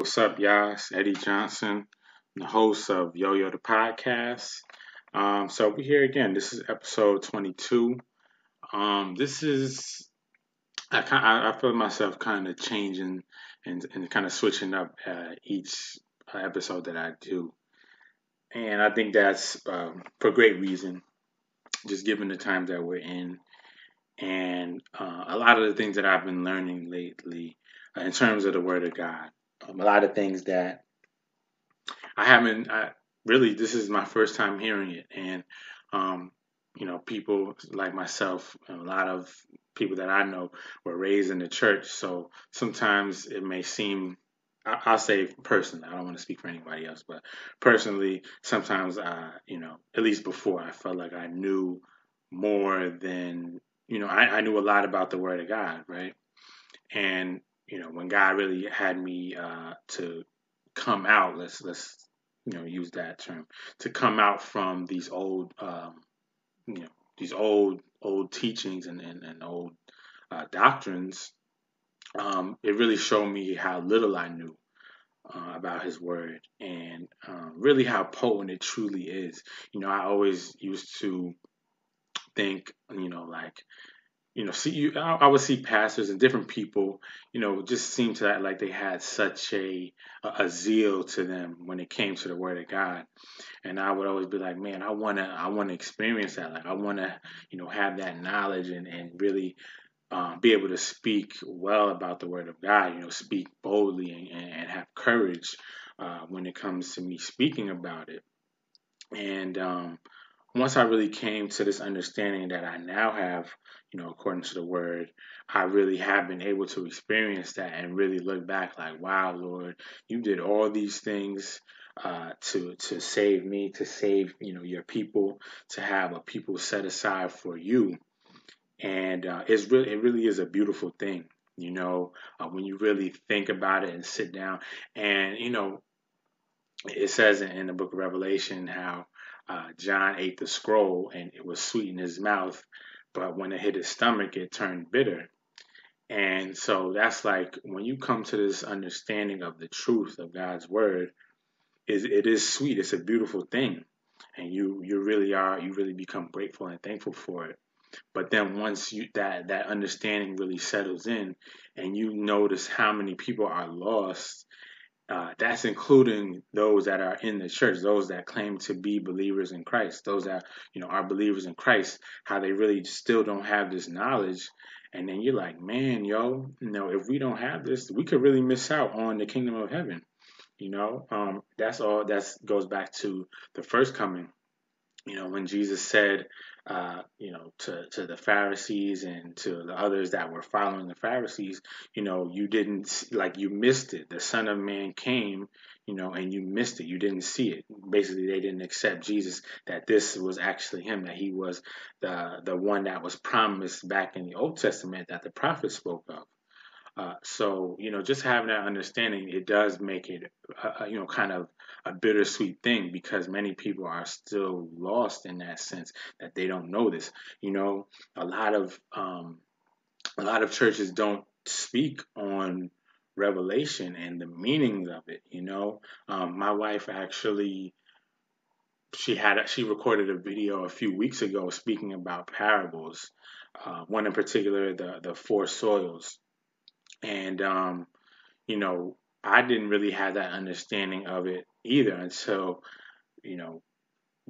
What's up, y'all? Eddie Johnson, the host of Yo Yo the podcast. Um, so we're here again. This is episode 22. Um, this is I kind I feel myself kind of changing and, and kind of switching up uh, each episode that I do, and I think that's um, for great reason. Just given the times that we're in, and uh, a lot of the things that I've been learning lately uh, in terms of the Word of God um, a lot of things that I haven't I, really. This is my first time hearing it, and um, you know, people like myself, a lot of people that I know were raised in the church, so sometimes it may seem. I, will say personally, I don't want to speak for anybody else, but personally, sometimes I, you know, at least before, I felt like I knew more than, you know, I, I knew a lot about the Word of God, right? And you know, when God really had me uh, to come out, let's let's you know use that term to come out from these old um, you know these old old teachings and and, and old uh, doctrines. Um, it really showed me how little I knew uh, about His Word and uh, really how potent it truly is. You know, I always used to think, you know, like you know, see you. I, I, would see pastors and different people, you know, just seem to that like they had such a a zeal to them when it came to the Word of God, and I would always be like, man, I wanna I wanna experience that. Like I wanna, you know, have that knowledge and and really. Um, be able to speak well about the Word of God, you know, speak boldly and, and have courage uh, when it comes to me speaking about it. And um, once I really came to this understanding that I now have you know, according to the word, I really have been able to experience that and really look back like, wow, Lord, you did all these things uh, to to save me, to save you know your people, to have a people set aside for you, and uh, it's really it really is a beautiful thing, you know, uh, when you really think about it and sit down, and you know, it says in, in the book of Revelation how uh, John ate the scroll and it was sweet in his mouth but when it hit his stomach, it turned bitter. And so that's like when you come to this understanding of the truth of God's word, is it is sweet. It's a beautiful thing, and you you really are you really become grateful and thankful for it. But then once you that that understanding really settles in, and you notice how many people are lost uh, that's including those that are in the church, those that claim to be believers in Christ, those that you know are believers in Christ. How they really still don't have this knowledge, and then you're like, man, yo, you know, if we don't have this, we could really miss out on the kingdom of heaven. You know, um, that's all. That goes back to the first coming. You know, when Jesus said, uh, you know, to, to the Pharisees and to the others that were following the Pharisees, you know, you didn't, like, you missed it. The Son of Man came, you know, and you missed it. You didn't see it. Basically, they didn't accept Jesus, that this was actually him, that he was the, the one that was promised back in the Old Testament that the prophets spoke of. Uh, so you know, just having that understanding, it does make it, uh, uh, you know, kind of a bittersweet thing because many people are still lost in that sense that they don't know this. You know, a lot of um, a lot of churches don't speak on revelation and the meanings of it. You know, um, my wife actually she had she recorded a video a few weeks ago speaking about parables. Uh, one in particular, the the four soils and, um, you know, I didn't really have that understanding of it either until, you know,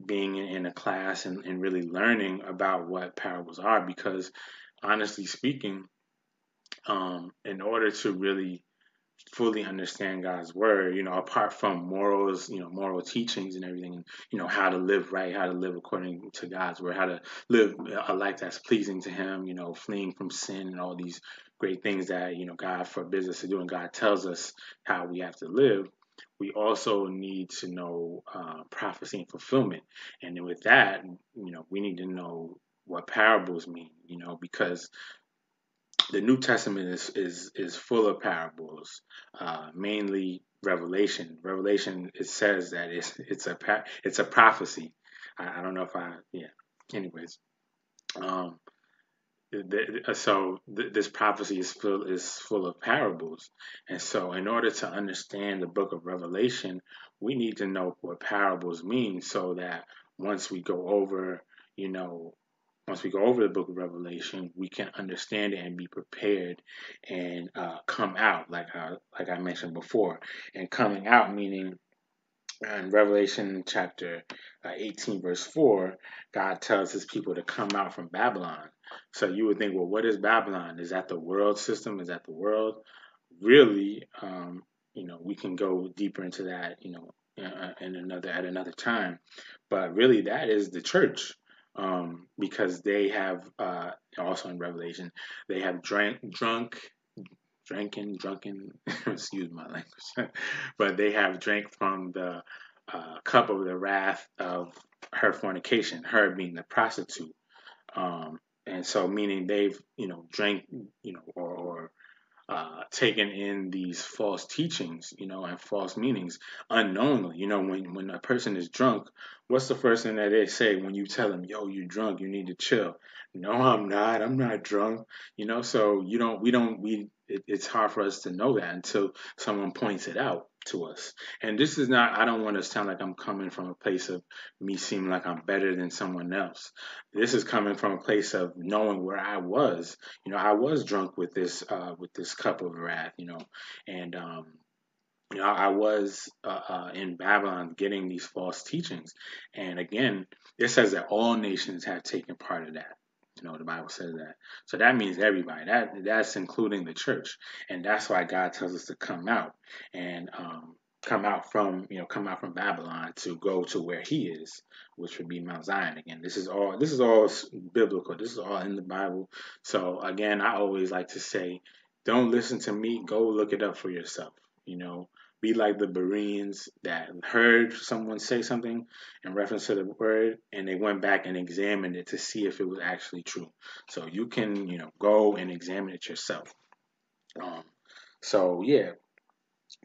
being in, a class and, and really learning about what parables are. Because honestly speaking, um, in order to really fully understand God's word, you know, apart from morals, you know, moral teachings and everything, and, you know, how to live right, how to live according to God's word, how to live a life that's pleasing to Him, you know, fleeing from sin and all these great things that, you know, God forbids us to do and God tells us how we have to live. We also need to know uh, prophecy and fulfillment. And with that, you know, we need to know what parables mean, you know, because the New Testament is is is full of parables, uh, mainly Revelation. Revelation it says that it's it's a it's a prophecy. I, I don't know if I yeah. Anyways, um, so this prophecy is full is full of parables, and so in order to understand the book of Revelation, we need to know what parables mean, so that once we go over, you know, once we go over the book of Revelation, we can understand it and be prepared and uh, come out, like I, like I mentioned before. And coming out meaning in Revelation chapter uh, 18, verse 4, God tells his people to come out from Babylon. So you would think, well, what is Babylon? Is that the world system? Is that the world? Really, um, you know, we can go deeper into that, you know, in another at another time. But really, that is the church um, because they have uh, also in Revelation they have drank drunk drinking drunken excuse my language but they have drank from the uh, cup of the wrath of her fornication her being the prostitute. Um, and so meaning they've you know drank you know or, or uh, taken in these false teachings, you know, and false meanings unknowingly. You know, when when a person is drunk, what's the first thing that they say when you tell them, "Yo, you're drunk. You need to chill." No, I'm not. I'm not drunk. You know, so you don't. We don't. We. It, it's hard for us to know that until someone points it out to us. And this is not, I don't want to sound like I'm coming from a place of me seeming like I'm better than someone else. This is coming from a place of knowing where I was. You know, I was drunk with this, uh, with this cup of wrath, you know, and, um, you know, I was uh, uh, in Babylon getting these false teachings. And again, it says that all nations have taken part of that. You know, the Bible says that. So that means everybody. That that's including the church, and that's why God tells us to come out and um, come out from you know come out from Babylon to go to where He is, which would be Mount Zion. Again, this is all this is all biblical. This is all in the Bible. So again, I always like to say, don't listen to me. Go look it up for yourself. You know, be like the Bereans that heard someone say something in reference to the word and they went back and examined it to see if it was actually true. So you can, you know, go and examine it yourself. Um, so yeah,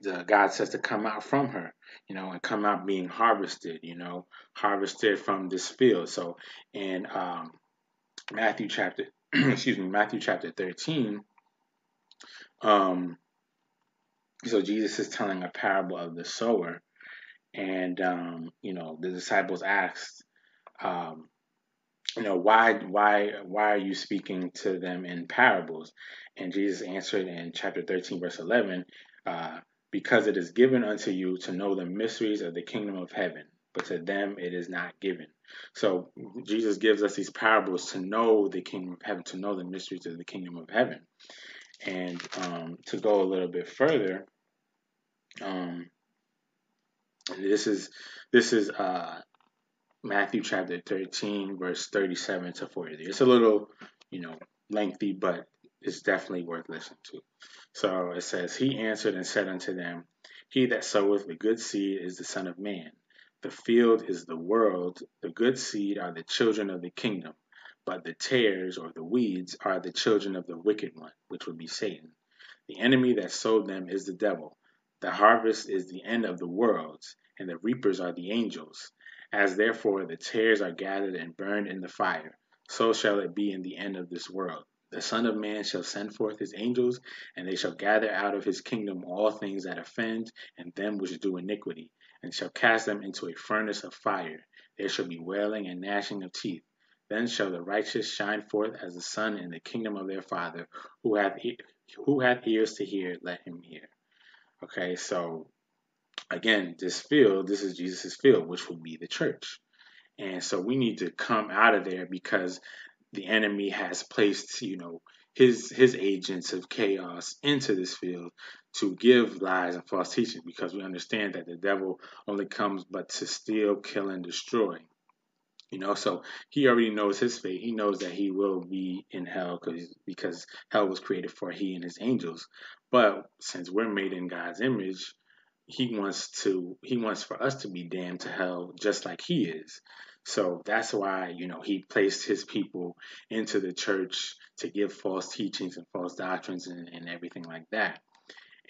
the God says to come out from her, you know, and come out being harvested, you know, harvested from this field. So in um, Matthew chapter, excuse me, Matthew chapter 13, um, so Jesus is telling a parable of the sower, and um, you know the disciples asked, um, you know, why why why are you speaking to them in parables? And Jesus answered in chapter 13, verse 11, uh, because it is given unto you to know the mysteries of the kingdom of heaven, but to them it is not given. So Jesus gives us these parables to know the kingdom of heaven, to know the mysteries of the kingdom of heaven. And um, to go a little bit further, um, this is this is uh, Matthew chapter 13, verse 37 to 40. It's a little, you know, lengthy, but it's definitely worth listening to. So it says, He answered and said unto them, He that soweth the good seed is the Son of Man. The field is the world. The good seed are the children of the kingdom, but the tares or the weeds are the children of the wicked one, which would be Satan. The enemy that sowed them is the devil. The harvest is the end of the worlds, and the reapers are the angels. As therefore the tares are gathered and burned in the fire, so shall it be in the end of this world. The Son of Man shall send forth his angels, and they shall gather out of his kingdom all things that offend, and them which do iniquity, and shall cast them into a furnace of fire. There shall be wailing and gnashing of teeth. Then shall the righteous shine forth as the sun in the kingdom of their Father. Who hath, e- who hath ears to hear, let him hear. Okay, so again, this field, this is Jesus' field, which will be the church. And so we need to come out of there because the enemy has placed, you know, his his agents of chaos into this field to give lies and false teaching because we understand that the devil only comes but to steal, kill, and destroy. You know, so he already knows his fate. He knows that he will be in hell because because hell was created for he and his angels. But since we're made in God's image, he wants to he wants for us to be damned to hell just like he is. So that's why, you know, he placed his people into the church to give false teachings and false doctrines and, and everything like that.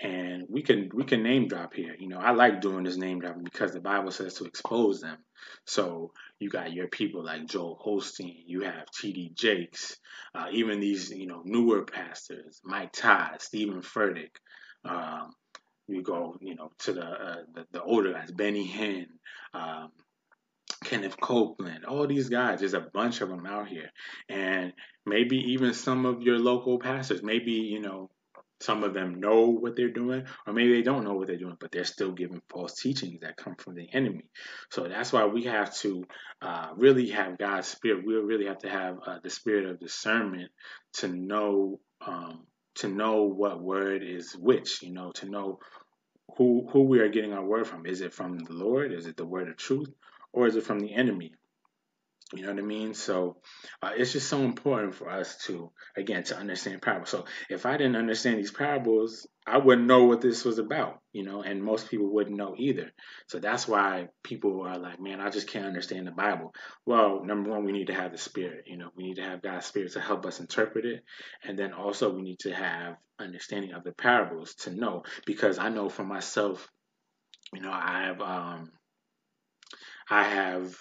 And we can we can name drop here. You know, I like doing this name dropping because the Bible says to expose them. So you got your people like Joel Osteen, you have T.D. Jakes, uh, even these you know newer pastors, Mike Todd, Stephen Furtick. Um, you go you know to the uh, the, the, older guys, Benny Hinn. Um, Kenneth Copeland, all these guys, there's a bunch of them out here. And maybe even some of your local pastors, maybe, you know, some of them know what they're doing, or maybe they don't know what they're doing, but they're still giving false teachings that come from the enemy. So that's why we have to uh, really have God's spirit. We really have to have uh, the spirit of discernment to know um, to know what word is which. You know, to know who who we are getting our word from. Is it from the Lord? Is it the word of truth, or is it from the enemy? You know what I mean? So uh, it's just so important for us to, again, to understand parables. So if I didn't understand these parables, I wouldn't know what this was about, you know, and most people wouldn't know either. So that's why people are like, man, I just can't understand the Bible. Well, number one, we need to have the Spirit, you know, we need to have God's Spirit to help us interpret it. And then also we need to have understanding of the parables to know, because I know for myself, you know, I have, um, I have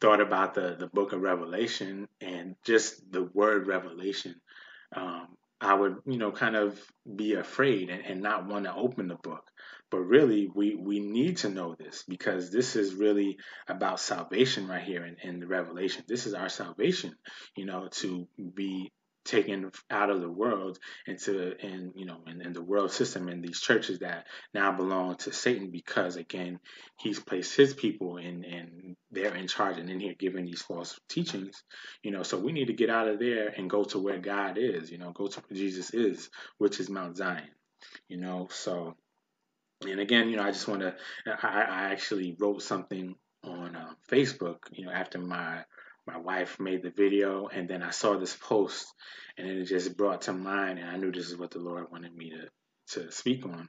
thought about the the book of Revelation and just the word revelation, um, I would you know kind of be afraid and, and not want to open the book. But really, we we need to know this because this is really about salvation right here in, in the Revelation. This is our salvation, you know, to be taken out of the world into and you know in, in the world system and these churches that now belong to Satan because again he's placed his people in and they're in charge and in here giving these false teachings you know. So we need to get out of there and go to where God is you know go to where Jesus is which is Mount Zion you know. So and again you know I just want to I, I actually wrote something on uh, Facebook you know after my my wife made the video and then I saw this post and then it just brought to mind and I knew this is what the Lord wanted me to to speak on.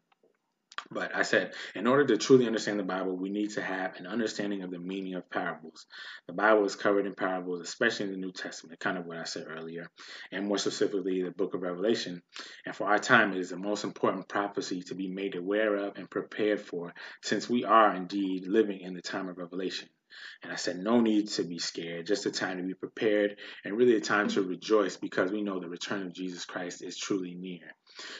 But I said, in order to truly understand the Bible, we need to have an understanding of the meaning of parables. The Bible is covered in parables, especially in the New Testament, kind of what I said earlier, and more specifically the book of Revelation. And for our time, it is the most important prophecy to be made aware of and prepared for, since we are indeed living in the time of Revelation. And I said, no need to be scared, just a time to be prepared and really a time to rejoice because we know the return of Jesus Christ is truly near.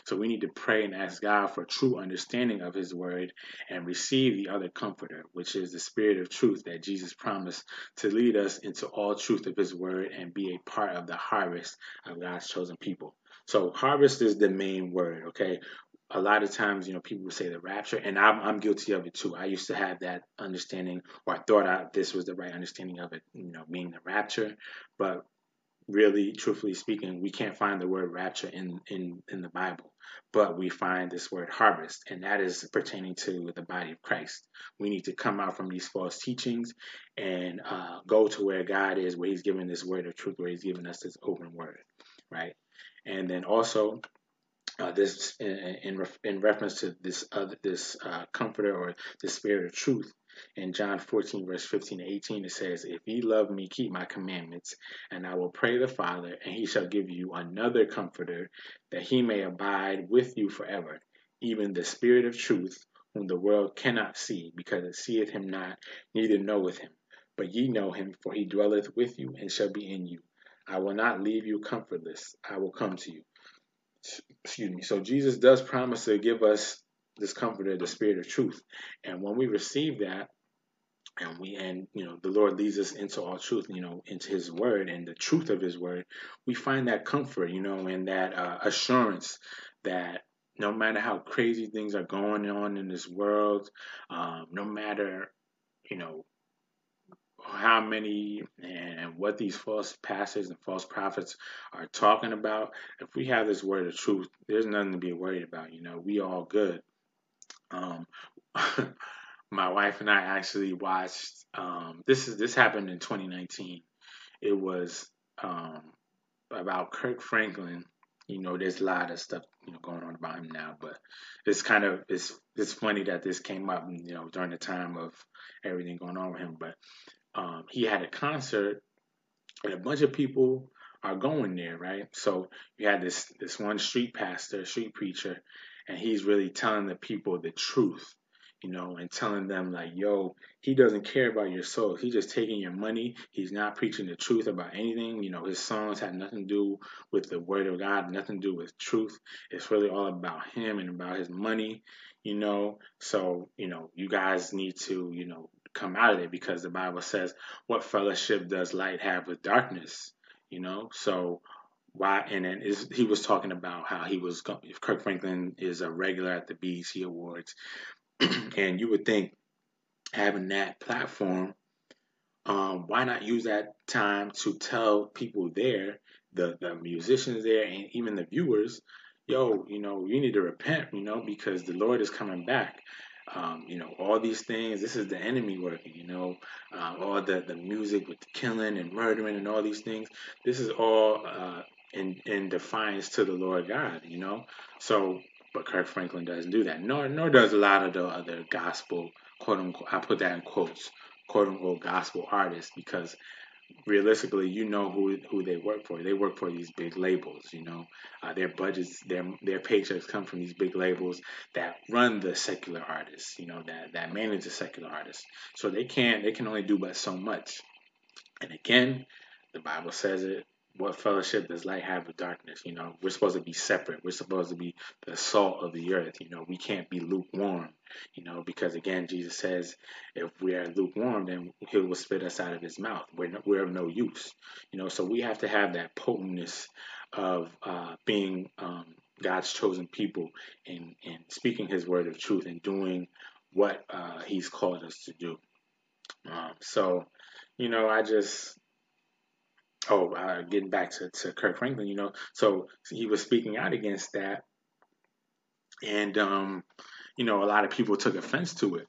So we need to pray and ask God for true understanding of His word and receive the other comforter, which is the Spirit of truth that Jesus promised to lead us into all truth of His word and be a part of the harvest of God's chosen people. So harvest is the main word, okay? A lot of times, you know, people would say the rapture, and I'm, I'm guilty of it too. I used to have that understanding, or I thought I, this was the right understanding of it, you know, being the rapture. But really, truthfully speaking, we can't find the word rapture in, in, in the Bible, but we find this word harvest, and that is pertaining to the body of Christ. We need to come out from these false teachings and uh, go to where God is, where He's given this word of truth, where He's given us this open word, right? And then also, uh, this in, in, in reference to this uh, this uh, comforter or the spirit of truth. In John 14 verse 15 to 18 it says if ye love me keep my commandments and I will pray the father and he shall give you another comforter that he may abide with you forever even the spirit of truth whom the world cannot see because it seeth him not neither knoweth him. But ye know him for he dwelleth with you and shall be in you. I will not leave you comfortless. I will come to you excuse me. So Jesus does promise to give us this comforter, the spirit of truth. And when we receive that, and we and you know the Lord leads us into all truth, you know, into His Word and the truth of His Word, we find that comfort, you know, and that uh, assurance that no matter how crazy things are going on in this world, um, no matter you know how many and what these false pastors and false prophets are talking about, if we have this word of truth, there's nothing to be worried about. You know, we all good. Um, my wife and I actually watched. Um, this is this happened in 2019. It was um, about Kirk Franklin. You know, there's a lot of stuff you know going on about him now, but it's kind of it's it's funny that this came up. You know, during the time of everything going on with him, but um, he had a concert, and a bunch of people are going there, right? So you had this this one street pastor, street preacher, and he's really telling the people the truth you know, and telling them like, yo, he doesn't care about your soul. He's just taking your money. He's not preaching the truth about anything. You know, his songs had nothing to do with the word of God, nothing to do with truth. It's really all about him and about his money, you know. So, you know, you guys need to, you know, come out of it because the Bible says, what fellowship does light have with darkness? You know, so why and then is he was talking about how he was if Kirk Franklin is a regular at the BET Awards and you would think having that platform, um, why not use that time to tell people there, the, the musicians there, and even the viewers, yo, you know, you need to repent, you know, because the Lord is coming back. Um, you know, all these things, this is the enemy working, you know, uh, all the, the music with the killing and murdering and all these things. This is all uh, in, in defiance to the Lord God, you know. So but Kirk Franklin doesn't do that. Nor nor does a lot of the other gospel quote unquote. I put that in quotes quote unquote gospel artists because realistically, you know who who they work for. They work for these big labels. You know, uh, their budgets, their their paychecks come from these big labels that run the secular artists. You know, that that manage the secular artists. So they can't. They can only do but so much. And again, the Bible says it what fellowship does light have with darkness? You know, we're supposed to be separate. We're supposed to be the salt of the earth. You know, we can't be lukewarm. You know, because again, Jesus says, if we are lukewarm, then He will spit us out of His mouth. We're no, we're of no use. You know, so we have to have that potentness of uh, being um, God's chosen people and and speaking His word of truth and doing what uh, He's called us to do. Um, so, you know, I just oh, uh, getting back to, to Kirk Franklin, you know, so he was speaking out against that. And, um, you know, a lot of people took offense to it.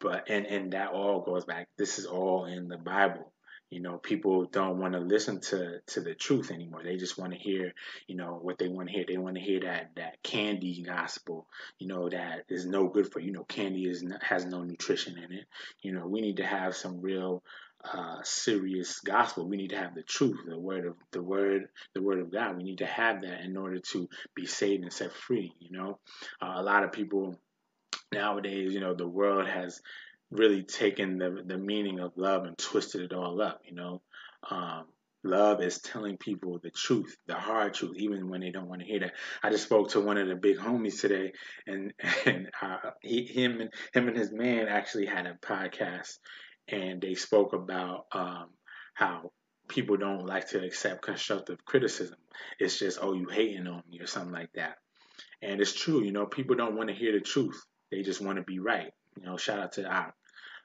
But, and, and that all goes back, this is all in the Bible. You know, people don't want to listen to, to the truth anymore. They just want to hear, you know, what they want to hear. They want to hear that, that candy gospel, you know, that is no good for, you know, candy is not, has no nutrition in it. You know, we need to have some real, uh, serious gospel. We need to have the truth, the word of the word, the word of God. We need to have that in order to be saved and set free. You know, uh, a lot of people nowadays, you know, the world has really taken the the meaning of love and twisted it all up. You know, um, love is telling people the truth, the hard truth, even when they don't want to hear that. I just spoke to one of the big homies today, and and uh, he, him and him and his man actually had a podcast, and they spoke about um, how people don't like to accept constructive criticism. It's just, oh, you hating on me or something like that. And it's true, you know, people don't want to hear the truth. They just want to be right. You know, shout out to Op.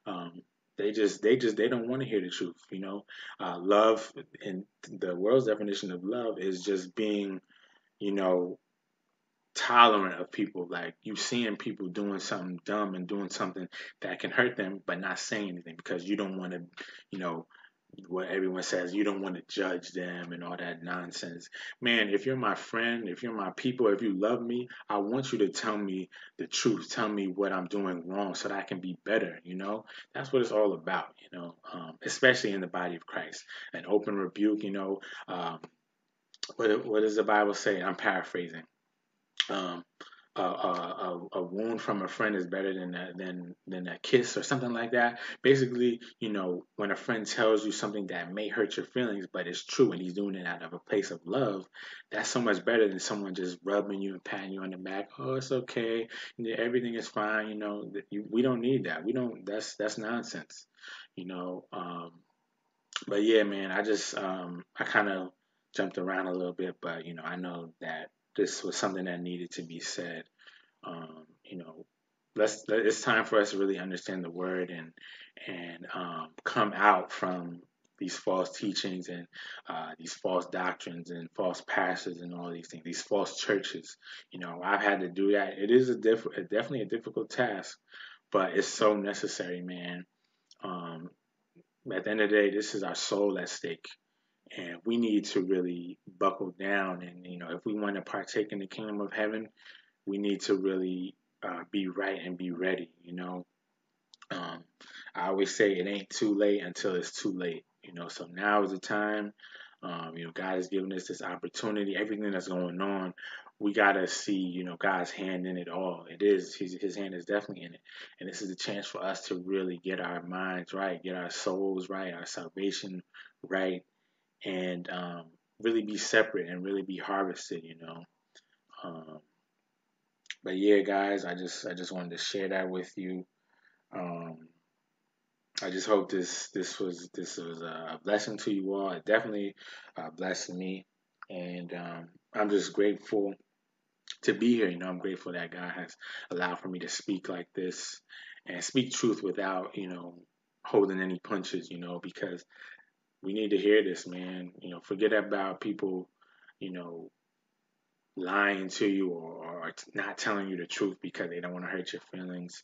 Um, they just, they just, they don't want to hear the truth. You know, uh, love and the world's definition of love is just being, you know, tolerant of people. Like you seeing people doing something dumb and doing something that can hurt them, but not saying anything because you don't want to, you know, what everyone says, you don't want to judge them and all that nonsense. Man, if you're my friend, if you're my people, if you love me, I want you to tell me the truth. Tell me what I'm doing wrong so that I can be better, you know? That's what it's all about, you know, um, especially in the body of Christ. An open rebuke, you know, um, what, what does the Bible say? I'm paraphrasing um, a, a, a, wound from a friend is better than a, than than a kiss or something like that. Basically, you know, when a friend tells you something that may hurt your feelings, but it's true, and he's doing it out of a place of love, that's so much better than someone just rubbing you and patting you on the back. Oh, it's okay, everything is fine. You know, we don't need that. We don't. That's that's nonsense. You know. Um, but yeah, man, I just um, I kind of jumped around a little bit, but you know, I know that this was something that needed to be said. Um, you know, let's it's time for us to really understand the word and and um, come out from these false teachings and uh, these false doctrines and false pastors and all these things, these false churches. You know, I've had to do that. It is a diff- definitely a difficult task, but it's so necessary, man. Um, at the end of the day, this is our soul at stake and we need to really buckle down. And you know if we want to partake in the kingdom of heaven we need to really uh, be right and be ready you know? Um, i always say it ain't too late until it's too late you know? So now is the time. Um, you know god has given us this opportunity. Everything that's going on we gotta see, you know, God's hand in it all. It is his his hand is definitely in it, and this is a chance for us to really get our minds right, get our souls right, our salvation right, and um, really be separate and really be harvested. You know. Um, but yeah, guys, I just I just wanted to share that with you. Um, I just hope this this was this was a blessing to you all. It definitely uh, blessed me, and um, I'm just grateful to be here. You know, I'm grateful that God has allowed for me to speak like this and speak truth without you know holding any punches. You know, because we need to hear this, man. You know, forget about people, you know, lying to you or, or not telling you the truth because they don't want to hurt your feelings.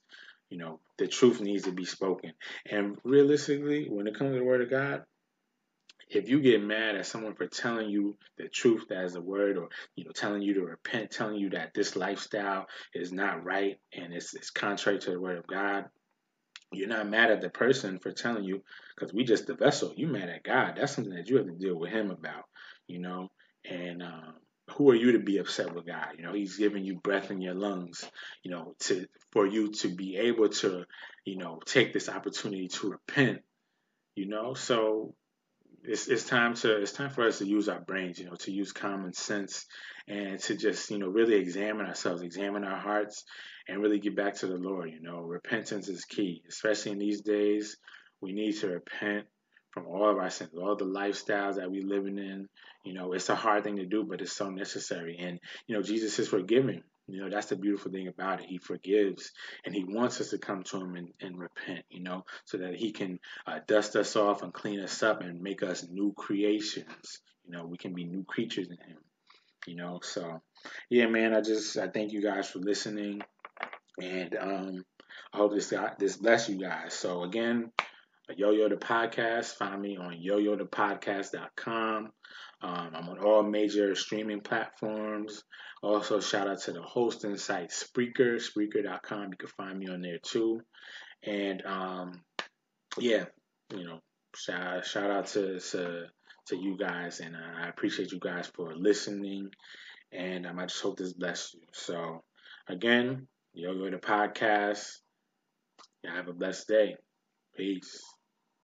You know, the truth needs to be spoken. And realistically, when it comes to the word of God, if you get mad at someone for telling you the truth that is the word or you know telling you to repent telling you that this lifestyle is not right and it's, it's contrary to the word of god you're not mad at the person for telling you because we just the vessel you mad at god that's something that you have to deal with him about you know and um, who are you to be upset with God? You know, He's giving you breath in your lungs, you know, to for you to be able to, you know, take this opportunity to repent. You know, so it's it's time to it's time for us to use our brains, you know, to use common sense and to just, you know, really examine ourselves, examine our hearts and really get back to the Lord, you know. Repentance is key, especially in these days. We need to repent from all of our sins, all the lifestyles that we're living in. You know, it's a hard thing to do, but it's so necessary. And you know, Jesus is forgiving. You know, that's the beautiful thing about it. He forgives, and He wants us to come to Him and, and repent. You know, so that He can uh, dust us off and clean us up and make us new creations. You know, we can be new creatures in Him. You know, so yeah, man. I just I thank you guys for listening, and um, I hope this got this bless you guys. So again, Yo Yo the Podcast. Find me on yoyothepodcast.com. Um, I'm on all major streaming platforms. Also, shout out to the hosting site Spreaker, Spreaker.com. You can find me on there too. And um, yeah, you know, shout, shout out to, to to you guys, and I appreciate you guys for listening. And um, I just hope this bless you. So, again, Yo Yo the Podcast. You have a blessed day. Peace.